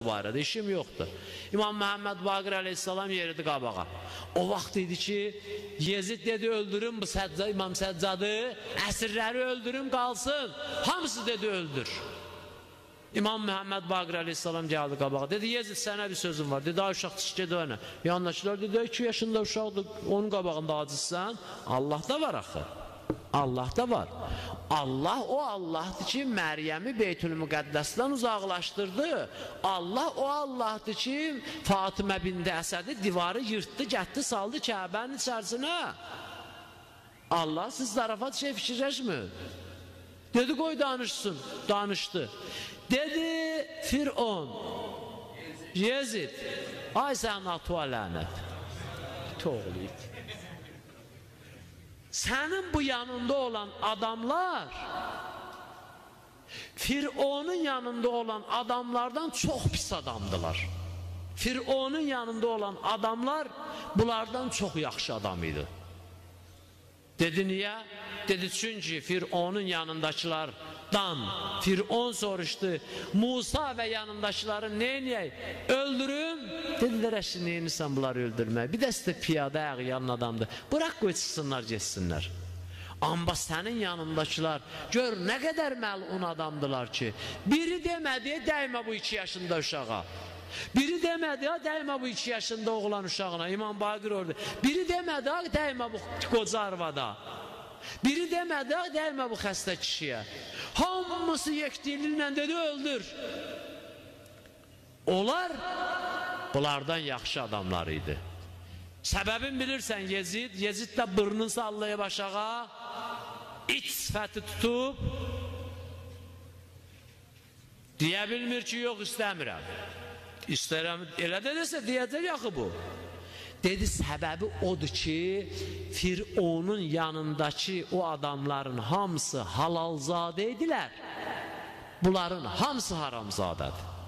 barədə işim yoxdur. İmam Məhəmməd Baqir əleyhissalam yeridi qabağa. O vaxt idi ki, Yezid dedi öldürün bu Səcca, İmam Səccadı, əsirləri öldürün qalsın. Hamısı dedi öldür. İmam Məhəmməd Baqir əleyhissalam gəldi qabağa. Dedi Yezid sənə bir sözüm var. Dedi ay uşaq çıxdı dönə. Yandaşlar dedi 2 yaşında uşaqdır. Onun qabağında acizsən. Allah da var axı. Allah da var. Allah o Allahdır ki, Məryəmi Beytül Müqəddəsdən uzaqlaşdırdı. Allah o Allahdır ki, Fatimə bindi Əsədi divarı yırtdı, gətdi, saldı Kəbənin içərisinə. Allah siz zarafat şey fikirləşmir. Dedi qoy danışsın, danışdı. Dedi Firon, Yezid, ay sən atua lənət. Toğluydu. Sənin bu yanında olan adamlar Fironun yanında olan adamlardan çox pis adamdılar. Fironun yanında olan adamlar bunlardan çox yaxşı adam. Dedi niyə? Dedi çünki Fironun yanındakılardan Firon soruşdu. Musa və yanındakıları neyniyək? Öldürüm. Dedilər əşi neyinirsən bunları öldürmək? Bir də sizdə piyada əğyan adamdır. Bıraq qoy çıxsınlar, geçsinlər. Amma sənin yanındakılar gör nə qədər məlun adamdılar ki, biri demədi, dəymə bu iki yaşında uşağa. Biri demədi, ha, dəymə bu iki yaşında oğlan uşağına, İmam Baqir orada. Biri demədi, ha, dəymə bu qoca arvada. Biri demədi, ha, dəymə bu xəstə kişiyə. Hamısı yekdilliklə dedi, öldür. Onlar bunlardan yaxşı adamlar idi. Səbəbin bilirsən Yezid, Yezid də bırnını sallayıb aşağı, iç sifəti tutub, deyə bilmir ki, yox istəmirəm. İstərəm, elə də desə deyəcək yaxı bu. Dedi səbəbi odur ki, Fironun yanındakı o adamların hamısı halalzadə idilər. Bunların hamısı haramzadədir.